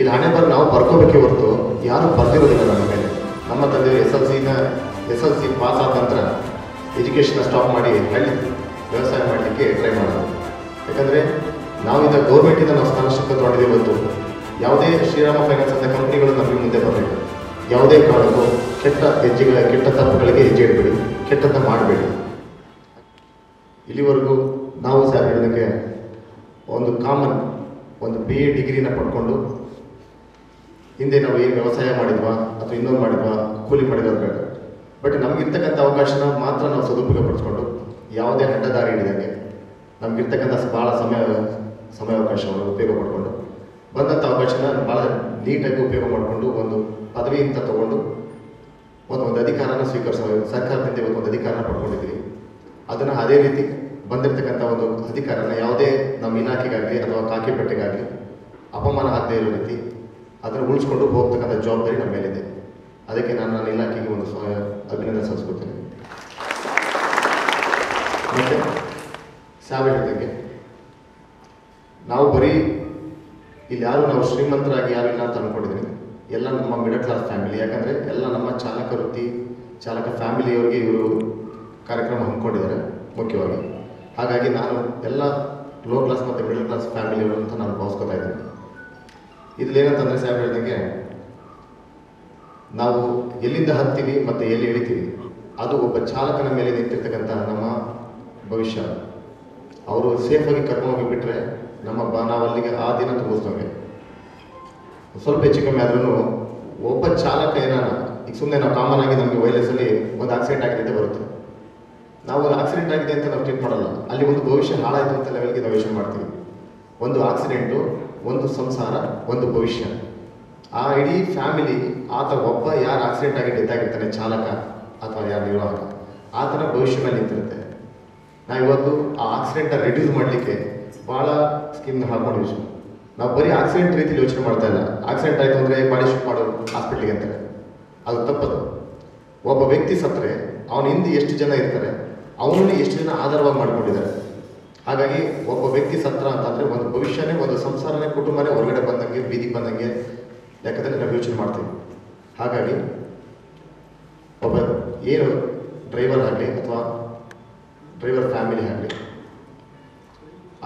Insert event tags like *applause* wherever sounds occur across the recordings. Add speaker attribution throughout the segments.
Speaker 1: ಇಲ್ಲಿ ಹಣೆ ಬರ ನಾವು ಬರ್ಕೋಬೇಕೆ ಹೊರತು ಯಾರು ಬರ್ದಿರೋದಿಲ್ಲ ನಮ್ಮ ಮೇಲೆ. ನಮ್ಮ ತಂದೆ ಎಸ್ ಎಲ್ ಸಿನ ಎಸ್ ಎಲ್ ಸಿ ಪಾಸ್ ಆದ ನಂತರ ಎಜುಕೇಷನ್ನ ಸ್ಟಾಪ್ ಮಾಡಿ ಹಳ್ಳಿ ವ್ಯವಸಾಯ ಮಾಡಲಿಕ್ಕೆ ಟ್ರೈ ಮಾಡೋದು. ಯಾಕಂದರೆ ನಾವಿಂದ ಗೌರ್ಮೆಂಟಿಂದ ನಾವು ಸ್ಕಾಲರ್ಶಿಪ್ ತೊಗೊಂಡಿದ್ದೀವಿ ಇವತ್ತು ಯಾವುದೇ ಶ್ರೀರಾಮ ಫೈನಾನ್ಸ್ ಅಂತ ಕಂಪ್ನಿಗಳು ನಮಗೆ ಮುಂದೆ ಬರಬೇಕು. ಯಾವುದೇ ಕಾರಣಕ್ಕೂ ಕೆಟ್ಟ ಹೆಜ್ಜೆಗಳ, ಕೆಟ್ಟ ತಪ್ಪುಗಳಿಗೆ ಹೆಜ್ಜೆ ಇಡಬೇಡಿ. ಕೆಟ್ಟದ್ದ ಮಾಡಬೇಡಿ. ಇಲ್ಲಿವರೆಗೂ ನಾವು ಸಹ ಹೇಳೋದಕ್ಕೆ ಒಂದು ಕಾಮನ್ ಒಂದು ಬಿ ಎ ಡಿಗ್ರಿನ ಪಡ್ಕೊಂಡು ಹಿಂದೆ ನಾವು ಏನು ವ್ಯವಸಾಯ ಮಾಡಿದ್ವಾ ಅಥವಾ ಇನ್ನೊಂದು ಮಾಡಿದ್ವಾ, ಕೂಲಿ ಮಾಡಿದ್ವಾ ಬೇಡ ಬಟ್ ನಮಗಿರ್ತಕ್ಕಂಥ ಅವಕಾಶನ ಮಾತ್ರ ನಾವು ಸದುಪಯೋಗ ಪಡಿಸ್ಕೊಂಡು ಯಾವುದೇ ಅಡ್ಡದಾರಿ ಹಿಡಿದಂಗೆ ನಮಗಿರ್ತಕ್ಕಂಥ ಭಾಳ ಸಮಯ, ಸಮಯಾವಕಾಶವನ್ನು ಉಪಯೋಗ ಪಡ್ಕೊಂಡು ಬಂದಂಥ ಅವಕಾಶನ ಭಾಳ ನೀಟಾಗಿ ಉಪಯೋಗ ಮಾಡಿಕೊಂಡು ಒಂದು ಪದವಿ ಅಂತ ತಗೊಂಡು ಒಂದು ಒಂದು ಅಧಿಕಾರನ ಸ್ವೀಕರಿಸೋ, ಸರ್ಕಾರದಿಂದ ಇವತ್ತು ಒಂದು ಅಧಿಕಾರನ ಪಡ್ಕೊಂಡಿದ್ದೀವಿ. ಅದನ್ನು ಅದೇ ರೀತಿ ಬಂದಿರತಕ್ಕಂಥ ಒಂದು ಅಧಿಕಾರನ ಯಾವುದೇ ನಮ್ಮ ಇಲಾಖೆಗಾಗಲಿ ಅಥವಾ ಕಾಕಿಪೇಟೆಗಾಗಲಿ ಅಪಮಾನ ಆಗದೇ ಇರೋ ರೀತಿ ಅದನ್ನು ಉಳಿಸ್ಕೊಂಡು ಹೋಗ್ತಕ್ಕಂಥ ಜವಾಬ್ದಾರಿ ನಮ್ಮ ಮೇಲಿದೆ. ಅದಕ್ಕೆ ನಾನು ನನ್ನ ಇಲಾಖೆಗೆ ಒಂದು ಅಭಿನಂದನೆ ಸಲ್ಲಿಸ್ಕೊಳ್ತೀನಿ. ಮತ್ತು ಸಾವೆ ಹೇಳಿದಂಗೆ ನಾವು ಬರೀ ಇಲ್ಲಿ ಯಾರು ನಾವು ಶ್ರೀಮಂತರಾಗಿ ಯಾರು ಇಲ್ಲ ಅಂತ ಅಂದ್ಕೊಂಡಿದ್ದೀನಿ ಎಲ್ಲ ನಮ್ಮ ಮಿಡಲ್ ಕ್ಲಾಸ್ ಫ್ಯಾಮಿಲಿ ಯಾಕಂದರೆ ಎಲ್ಲ ನಮ್ಮ ಚಾಲಕ ವೃತ್ತಿ, ಚಾಲಕ ಫ್ಯಾಮಿಲಿಯವರಿಗೆ ಇವರು ಕಾರ್ಯಕ್ರಮ ಹಮ್ಮಿಕೊಂಡಿದ್ದಾರೆ, ಮುಖ್ಯವಾಗಿ. ಹಾಗಾಗಿ ನಾನು ಎಲ್ಲ ಲೋ ಕ್ಲಾಸ್ ಮತ್ತು ಮಿಡಲ್ ಕ್ಲಾಸ್ ಫ್ಯಾಮಿಲಿಯವರು ಅಂತ ನಾನು ಭಾವಿಸ್ಕೊತಾ ಇದ್ದೀನಿ. ಇದ್ರಲ್ಲಿ ಏನಂತಂದರೆ ಸಾಹೇಬ್ ಹೇಳ್ದಂಗೆ, ನಾವು ಎಲ್ಲಿಂದ ಹತ್ತೀವಿ ಮತ್ತು ಎಲ್ಲಿ ಇಳಿತೀವಿ, ಅದು ಒಬ್ಬ ಚಾಲಕನ ಮೇಲೆ ನಿಂತಿರ್ತಕ್ಕಂಥ ನಮ್ಮ ಭವಿಷ್ಯ. ಅವರು ಸೇಫಾಗಿ ಕರ್ಕೊಂಡು ಹೋಗಿ ಬಿಟ್ಟರೆ ನಮ್ಮ ಬ, ನಾವು ಅಲ್ಲಿಗೆ ಆ ದಿನ ತೋರಿಸ್ತವೆ ಸ್ವಲ್ಪ ಹೆಚ್ಚು ಕಮ್ಮಿ ಆದ್ರೂ ಒಬ್ಬ ಚಾಲಕ ಏನಾನ, ಈಗ ಸುಮ್ಮನೆ ನಾವು ಕಾಮನ್ ಆಗಿ ನಮಗೆ ವೈರ್ಲೆಸ್ಸಲ್ಲಿ ಒಂದು ಆಕ್ಸಿಡೆಂಟ್ ಆಗಿದೆ ಅಂತ ಬರುತ್ತೆ. ನಾವು ಒಂದು ಆಕ್ಸಿಡೆಂಟ್ ಆಗಿದೆ ಅಂತ ನಾವು ಟ್ರೀಟ್ ಮಾಡಲ್ಲ. ಅಲ್ಲಿ ಒಂದು ಭವಿಷ್ಯ ಹಾಳಾಯಿತು ಅಂತ ಲೆವೆಲ್ಗೆ ನಾವು ಯೋಚನೆ ಮಾಡ್ತೀವಿ. ಒಂದು ಆಕ್ಸಿಡೆಂಟು ಒಂದು ಸಂಸಾರ, ಒಂದು ಭವಿಷ್ಯ. ಆ ಇಡೀ ಫ್ಯಾಮಿಲಿ, ಆತ ಒಬ್ಬ ಯಾರು ಆಕ್ಸಿಡೆಂಟ್ ಆಗಿ ಡೆತ್ ಆಗಿರ್ತಾನೆ, ಚಾಲಕ ಅಥವಾ ಯಾರು ನಿರ್ವಾಹಕ, ಆತನ ಭವಿಷ್ಯ ಮೇಲೆ ನಿಂತಿರುತ್ತೆ. ನಾವು ಇವತ್ತು ಆ ಆಕ್ಸಿಡೆಂಟ್ನ ರಿಡ್ಯೂಸ್ ಮಾಡಲಿಕ್ಕೆ ಭಾಳ ಸ್ಕೀಮ್ನ ಹಾಕೊಂಡಿವಿ ನಾವು ಬರೀ ಆಕ್ಸಿಡೆಂಟ್ ರೀತಿಲಿ ಯೋಚನೆ ಮಾಡ್ತಾ ಇಲ್ಲ. ಆಕ್ಸಿಡೆಂಟ್ ಆಯಿತು ಅಂದರೆ ಬಾಡಿ ಶಿಫ್ಟ್ ಮಾಡೋರು ಹಾಸ್ಪಿಟ್ಲಿಗೆ ಅಂತಾರೆ. ಅದು ತಪ್ಪದು. ಒಬ್ಬ ವ್ಯಕ್ತಿ ಸತ್ತರೆ, ಅವನ ಹಿಂದೆ ಎಷ್ಟು ಜನ ಇರ್ತಾರೆ, ಅವನಲ್ಲಿ ಎಷ್ಟು ಜನ ಆಧಾರವಾಗಿ ಮಾಡ್ಕೊಂಡಿದ್ದಾರೆ. ಹಾಗಾಗಿ ಒಬ್ಬ ವ್ಯಕ್ತಿ ಸತ್ರ ಅಂತಂದರೆ ಒಂದು ಭವಿಷ್ಯನೇ, ಒಂದು ಸಂಸಾರನೇ, ಕುಟುಂಬನೇ ಹೊರಗಡೆ ಬಂದಂಗೆ ಬೀದಿ ಬಂದಂಗೆ ಯಾಕಂದ್ರೆ ನಾವು ಯೋಚನೆ ಮಾಡ್ತೀವಿ. ಹಾಗಾಗಿ ಒಬ್ಬ ಏನು ಡ್ರೈವರ್ ಆಗಲಿ ಅಥವಾ ಡ್ರೈವರ್ ಫ್ಯಾಮಿಲಿ ಆಗಲಿ,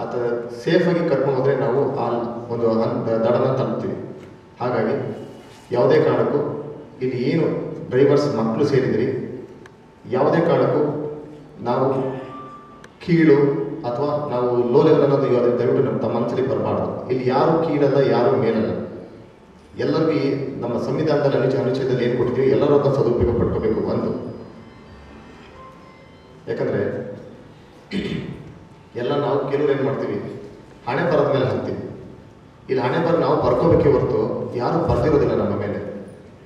Speaker 1: ಆತ ಸೇಫಾಗಿ ಕರ್ಕೊಂಡು ಹೋದರೆ ನಾವು ಆ ಒಂದು ದಡನ ತಲುಪ್ತೀವಿ. ಹಾಗಾಗಿ ಯಾವುದೇ ಕಾರಣಕ್ಕೂ ಇಲ್ಲಿ ಏನು ಡ್ರೈವರ್ಸ್ ಮಕ್ಕಳು ಸೇರಿದ್ರಿ, ಯಾವುದೇ ಕಾರಣಕ್ಕೂ ನಾವು ಕೀಳು ಅಥವಾ ನಾವು ಲೋ ಲೆವೆಲ್ ಅನ್ನೋದು ಇವಾಗ ದಯವಿಟ್ಟು ನಮ್ಮ ತಮ್ಮ ಮನಸ್ಸಲ್ಲಿ ಬರಬಾರ್ದು. ಇಲ್ಲಿ ಯಾರು ಕೀಳಲ್ಲ, ಯಾರು ಮೇಲಲ್ಲ. ಎಲ್ಲರಿಗೂ ನಮ್ಮ ಸಂವಿಧಾನದಲ್ಲಿ ಅನುಚ ಅನುಚ್ಛೇದದಲ್ಲಿ ಏನು ಕೊಟ್ಟಿದ್ದೀವಿ? ಎಲ್ಲರೂ ಅದನ್ನು ಸದುಪಯೋಗ ಪಡ್ಕೋಬೇಕು ಅಂತ ಯಾಕಂದರೆ *clears throat* ಎಲ್ಲ ನಾವು ಕೆಲವ್ರು ಏನು ಮಾಡ್ತೀವಿ? ಹಣೆ ಬರದ ಮೇಲೆ ಹಾಕ್ತೀವಿ. ಇಲ್ಲಿ ಹಣೆ ಬರ ನಾವು ಬರ್ಕೋಬೇಕೇ ಹೊರತು ಯಾರು ಬರ್ದಿರೋದಿಲ್ಲ ನಮ್ಮ ಮೇಲೆ.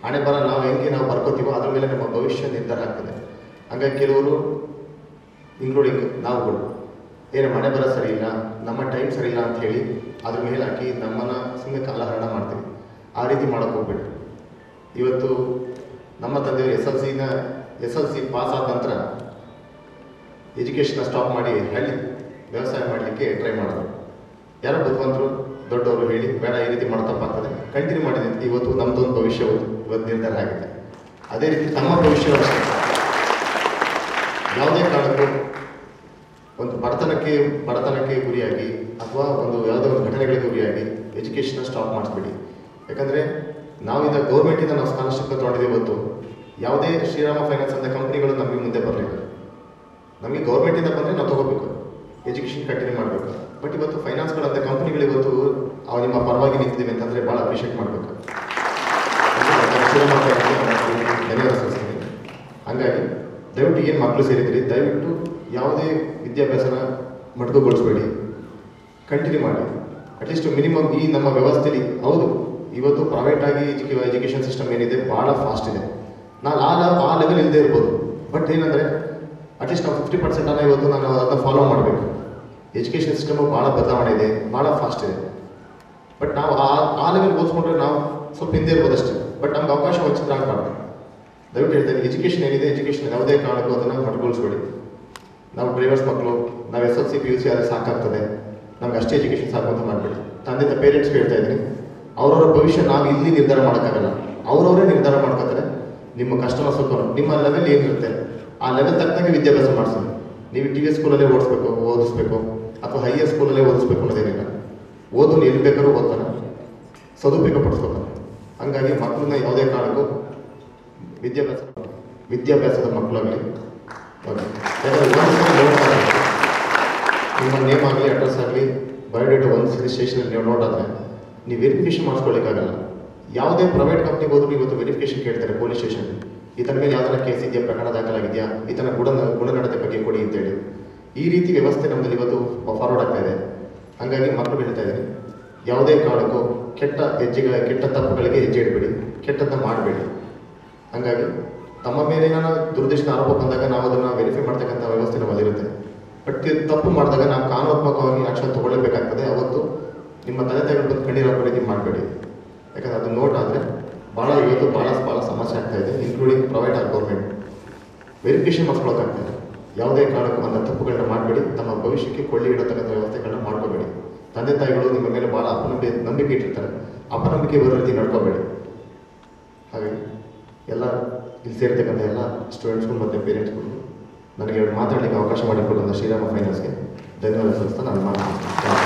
Speaker 1: ಹಣೆ ಬರ ನಾವು ಹೆಂಗೆ ನಾವು ಬರ್ಕೋತೀವೋ ಅದ್ರ ಮೇಲೆ ನಮ್ಮ ಭವಿಷ್ಯ ನಿರ್ಧಾರ ಆಗ್ತದೆ. ಹಂಗಾಗಿ ಕೆಲವರು ಇನ್ಕ್ಲೂಡಿಂಗ್ ನಾವುಗಳು ಏನು ಮನೆ ಬರ ಸರಿ ಇಲ್ಲ ನಮ್ಮ ಟೈಮ್ ಸರಿ ಇಲ್ಲ ಅಂತ ಹೇಳಿ ಅದ್ರ ಮೇಲೆ ಹಾಕಿ ನಮ್ಮನ್ನು ಸುಮ್ಮನೆ ಕಾಲಹರಣ ಮಾಡ್ತೀವಿ. ಆ ರೀತಿ ಮಾಡೋಕೆ ಹೋಗ್ಬೇಡಿ. ಇವತ್ತು ನಮ್ಮ ತಂದೆಯವರು ಎಸ್ ಎಲ್ ಸಿನ ಎಸ್ ಎಲ್ ಸಿ ಪಾಸ್ ಆದ ನಂತರ ಎಜುಕೇಷನ್ನ ಸ್ಟಾಪ್ ಮಾಡಿ ಹಳ್ಳಿ ವ್ಯವಸಾಯ ಮಾಡಲಿಕ್ಕೆ ಟ್ರೈ ಮಾಡೋದು ಯಾರೋ ಬುದ್ಧಿವಂತರು, ದೊಡ್ಡವರು ಹೇಳಿ, ಬೇಡ, ಈ ರೀತಿ ಮಾಡ್ತಪ್ಪ ಅಂತಂದರೆ ಕಂಟಿನ್ಯೂ ಮಾಡಿದೆ ಇವತ್ತು ನಮ್ಮದೊಂದು ಭವಿಷ್ಯ ಇವತ್ತು ನಿರ್ಧಾರ ಆಗಿದೆ ಅದೇ ರೀತಿ ತಮ್ಮ ಭವಿಷ್ಯ ಯಾವುದೇ ಕಾರಣಕ್ಕೂ ಒಂದು ಬಡತನಕ್ಕೆ ಬಡತನಕ್ಕೆ ಗುರಿಯಾಗಿ ಅಥವಾ ಒಂದು ಯಾವುದೋ ಒಂದು ಘಟನೆಗಳಿಗೆ ಗುರಿಯಾಗಿ ಎಜುಕೇಷನ್ನ ಸ್ಟಾಪ್ ಮಾಡಿಸ್ಬೇಡಿ. ಯಾಕಂದರೆ ನಾವಿಂದ ಗೌರ್ಮೆಂಟಿಂದ ನಾವು ಸ್ಕಾಲರ್ಶಿಪ್ ತೊಗೊಂಡಿದ್ದೀವಿ ಇವತ್ತು ಯಾವುದೇ ಶ್ರೀರಾಮ ಫೈನಾನ್ಸ್ ಅಂತ ಕಂಪ್ನಿಗಳು ನಮಗೆ ಮುಂದೆ ಬರಲಿಲ್ಲ. ನಮಗೆ ಗೌರ್ಮೆಂಟಿಂದ ಬಂದರೆ ನಾವು ತೊಗೋಬೇಕು. ಎಜುಕೇಷನ್ ಕಂಟಿನ್ಯೂ ಮಾಡಬೇಕು. ಬಟ್ ಇವತ್ತು ಫೈನಾನ್ಸ್ಗಳಂತ ಕಂಪ್ನಿಗಳು ಇವತ್ತು ಅವು ನಿಮ್ಮ ಪರವಾಗಿ ನಿಂತಿದ್ದೀವಿ ಅಂತಂದರೆ ಭಾಳ ಅಪ್ರಿಷಿಯೇಟ್ ಮಾಡಬೇಕು. ಧನ್ಯವಾದ ಹಾಗಾಗಿ ದಯವಿಟ್ಟು ಏನು ಮಕ್ಕಳು ಸೇರಿದ್ರಿ ದಯವಿಟ್ಟು ಯಾವುದೇ ವಿದ್ಯಾಭ್ಯಾಸನ ಮಟಕುಗೊಳಿಸ್ಬೇಡಿ ಕಂಟಿನ್ಯೂ ಮಾಡಿ. ಅಟ್ಲೀಸ್ಟ್ ಮಿನಿಮಮ್ ಈ ನಮ್ಮ ವ್ಯವಸ್ಥೆಯಲ್ಲಿ ಹೌದು, ಇವತ್ತು ಪ್ರೈವೇಟಾಗಿ ಆಗಿ ಎಜುಕೇಷನ್ ಸಿಸ್ಟಮ್ ಏನಿದೆ ಭಾಳ ಫಾಸ್ಟ್ ಇದೆ. ನಾನು ಆ ಆ ಲೆವೆಲ್ ಇಲ್ಲದೆ ಇರ್ಬೋದು. ಬಟ್ ಏನಂದರೆ ಅಟ್ಲೀಸ್ಟ್ ನಾವು ಫಿಫ್ಟಿ ಪರ್ಸೆಂಟ್ ಅನ್ನ ಇವತ್ತು ನಾನು ಅದನ್ನು ಫಾಲೋ ಮಾಡಬೇಕು. ಎಜುಕೇಷನ್ ಸಿಸ್ಟಮು ಭಾಳ ಬದಲಾವಣೆ ಇದೆ ಭಾಳ ಫಾಸ್ಟ್ ಇದೆ. ಬಟ್ ನಾವು ಆ ಆ ಲೆವೆಲ್ ಓದಿಸ್ಕೊಂಡ್ರೆ ನಾವು ಸ್ವಲ್ಪ ಹಿಂದೆ ಇರ್ಬೋದು ಅಷ್ಟೇ. ಬಟ್ ನಮ್ಗೆ ಅವಕಾಶ ವಂಚಿತ ಆಗ್ಬಾರ್ದು. ದಯವಿಟ್ಟು ಹೇಳ್ತೇನೆ ಎಜುಕೇಷನ್ ಏನಿದೆ ಎಜುಕೇಷನ್ ಯಾವುದೇ ಕಾರಣಕ್ಕೂ ಅದನ್ನು ಮಟ್ಕೊಳಿಸ್ಬೇಡಿ ನಾವು ಡ್ರೈವರ್ಸ್ ಮಕ್ಕಳು ನಾವು S L C, P U C ಆದರೆ ಸಾಕಾಗ್ತದೆ. ನಮ್ಗೆ ಅಷ್ಟೇ ಎಜುಕೇಷನ್ ಸಾಕು ಅಂತ ಮಾಡಬೇಡಿ ತಂದೆ ಪೇರೆಂಟ್ಸ್ಗೆ ಹೇಳ್ತಾ ಇದ್ದೀನಿ, ಅವರವರ ಭವಿಷ್ಯ ನಾವು ಇಲ್ಲಿ ನಿರ್ಧಾರ ಮಾಡೋಕ್ಕಾಗಲ್ಲ. ಅವರವರೇ ನಿರ್ಧಾರ ಮಾಡ್ಕೋತಾರೆ. ನಿಮ್ಮ ಕಷ್ಟ ಸ್ವಲ್ಪ ನಿಮ್ಮ ಲೆವೆಲ್ ಏನಿರುತ್ತೆ, ಆ ಲೆವೆಲ್ ತಕ್ಕಂಗೆ ವಿದ್ಯಾಭ್ಯಾಸ ಮಾಡಿಸೋದು ನೀವು ಟಿ ವಿ ಸ್ಕೂಲಲ್ಲೇ ಓಡಿಸ್ಬೇಕು ಓದಿಸ್ಬೇಕು, ಅಥವಾ ಹೈಯರ್ ಸ್ಕೂಲಲ್ಲೇ ಓದಿಸ್ಬೇಕು ಅನ್ನೋದೇನಿಲ್ಲ. ಓದು, ಎಲ್ಲಿ ಬೇಕಾದ್ರೂ ಓದ್ತಾನೆ ಸದುಪಯೋಗ ಪಡಿಸ್ಕೋತಾನೆ ಹಂಗಾಗಿ ಮಕ್ಕಳನ್ನ ಯಾವುದೇ ಕಾರಣಕ್ಕೂ ವಿದ್ಯಾಭ್ಯಾಸ ವಿದ್ಯಾಭ್ಯಾಸದ ಮಕ್ಕಳಾಗಲಿ ನಿಮ್ಮ ನೇಮ್ ಆಗಲಿ ಅಡ್ರೆಸ್ ಆಗಲಿ ಬಯೋಡೇಟಾ ಒಂದು ಸರಿ ಸ್ಟೇಷನಲ್ಲಿ ನೀವು ನೋಡಿದ್ರೆ ನೀವು ವೆರಿಫಿಕೇಶನ್ ಮಾಡಿಸ್ಕೊಳ್ಳಿಕ್ಕಾಗಲ್ಲ ಯಾವುದೇ ಪ್ರೈವೇಟ್ ಕಂಪ್ನಿಗೆ ಇವತ್ತು ವೆರಿಫಿಕೇಶನ್ ಕೇಳ್ತಾರೆ ಪೊಲೀಸ್ ಸ್ಟೇಷನ್ ಈತನ ಮೇಲೆ ಯಾವ್ದಾರ ಕೇಸ್ ಇದೆಯಾ, ಪ್ರಕರಣ ದಾಖಲಾಗಿದೆಯಾ ಈತನ ಗುಣ ಗುಣನಡತೆ ಬಗ್ಗೆ ಕೊಡಿ ಅಂತೇಳಿ. ಈ ರೀತಿ ವ್ಯವಸ್ಥೆ ನಮ್ಮಲ್ಲಿ ಇವತ್ತು ಫಾರ್ವರ್ಡ್ ಆಗ್ತಾ ಇದೆ. ಹಾಗಾಗಿ ಮಕ್ಕಳು ಹೇಳ್ತಾ ಇದ್ದೀನಿ ಯಾವುದೇ ಕಾರಣಕ್ಕೂ ಕೆಟ್ಟ ಹೆಜ್ಜೆಗಳ, ಕೆಟ್ಟ ತಪ್ಪುಗಳಿಗೆ ಹೆಜ್ಜೆ ಇಡಬೇಡಿ, ಕೆಟ್ಟದ್ದನ್ನ ಮಾಡಬೇಡಿ. ಹಾಗಾಗಿ ತಮ್ಮ ಮೇಲೆ ಏನಾದ್ರು ದುರ್ದೃಷ್ಟ ಆರೋಪ ಬಂದಾಗ ನಾವು ಅದನ್ನು ವೆರಿಫೈ ಮಾಡ್ತಕ್ಕಂಥ ವ್ಯವಸ್ಥೆ ನಮ್ಮಲ್ಲಿರುತ್ತೆ ಬಟ್ ತಪ್ಪು ಮಾಡಿದಾಗ ನಾವು ಕಾನೂನಾತ್ಮಕವಾಗಿ ಆಕ್ಷನ್ ತಗೊಳ್ಳೇಬೇಕಾಗ್ತದೆ. ಅವತ್ತು ನಿಮ್ಮ ತಂದೆ ತಾಯಿಗಳು ಬಂದು ಕಣ್ಣೀರು ರೀತಿ ಮಾಡಬೇಡಿ. ಯಾಕಂದ್ರೆ ಅದು ನೋಟ್ ಆದರೆ ಭಾಳ ಇವತ್ತು ಭಾಳ ಭಾಳ ಸಮಸ್ಯೆ ಆಗ್ತಾ ಇದೆ including private or government verification ಮಾಡಿಸ್ಕೊಳಕ್ಕಾಗ್ತದೆ ಯಾವುದೇ ಕಾರಣಕ್ಕೂ ಅಂಥ ತಪ್ಪುಗಳನ್ನ ಮಾಡಬೇಡಿ. ತಮ್ಮ ಭವಿಷ್ಯಕ್ಕೆ ಕೊಳ್ಳಿ ಇಡತಕ್ಕಂಥ ವ್ಯವಸ್ಥೆಗಳನ್ನ ಮಾಡ್ಕೋಬೇಡಿ. ತಂದೆ ತಾಯಿಗಳು ನಿಮ್ಮ ಮೇಲೆ ಭಾಳ ಅಪನಂಬಿಕೆ ನಂಬಿಕೆ ಇಟ್ಟಿರ್ತಾರೆ. ಅಪನಂಬಿಕೆ ಬರೋ ರೀತಿ ನಡ್ಕೋಬೇಡಿ. ಹಾಗಾಗಿ ಎಲ್ಲ ಇಲ್ಲಿ ಸೇರ್ತಕ್ಕಂಥ ಎಲ್ಲ ಸ್ಟೂಡೆಂಟ್ಸ್ಗಳು ಮತ್ತು ಪೇರೆಂಟ್ಸ್ಗೂ ನನಗೆ ಮಾತಾಡಲಿಕ್ಕೆ ಅವಕಾಶ ಮಾಡಿಕೊಡುವಂಥ ಶ್ರೀರಾಮ ಫೈನಾನ್ಸ್ಗೆ ಧನ್ಯವಾದ ಸಲ್ಲಿಸ್ತಾ ನಾನು ಮಾತಾಡ್ತೀನಿ